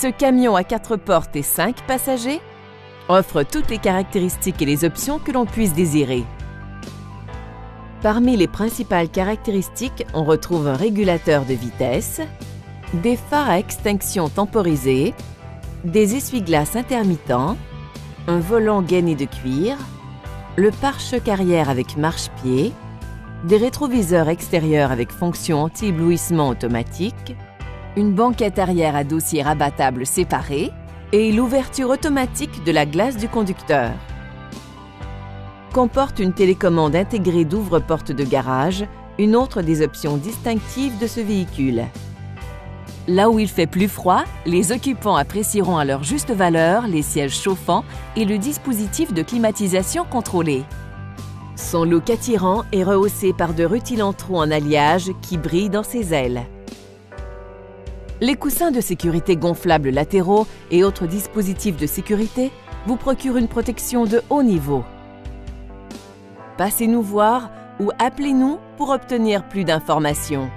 Ce camion à 4 portes et 5 passagers offre toutes les caractéristiques et les options que l'on puisse désirer. Parmi les principales caractéristiques, on retrouve un régulateur de vitesse, des phares à extinction temporisés, des essuie-glaces intermittents, un volant gainé de cuir, le pare-choc arrière avec marche-pied, des rétroviseurs extérieurs avec fonction anti-éblouissement automatique, une banquette arrière à dossier rabattable séparé et l'ouverture automatique de la glace du conducteur. Comporte une télécommande intégrée d'ouvre-porte de garage, une autre des options distinctives de ce véhicule. Là où il fait plus froid, les occupants apprécieront à leur juste valeur les sièges chauffants et le dispositif de climatisation contrôlé. Son look attirant est rehaussé par de rutilants trous en alliage qui brillent dans ses ailes. Les coussins de sécurité gonflables latéraux et autres dispositifs de sécurité vous procurent une protection de haut niveau. Passez nous voir ou appelez-nous pour obtenir plus d'informations.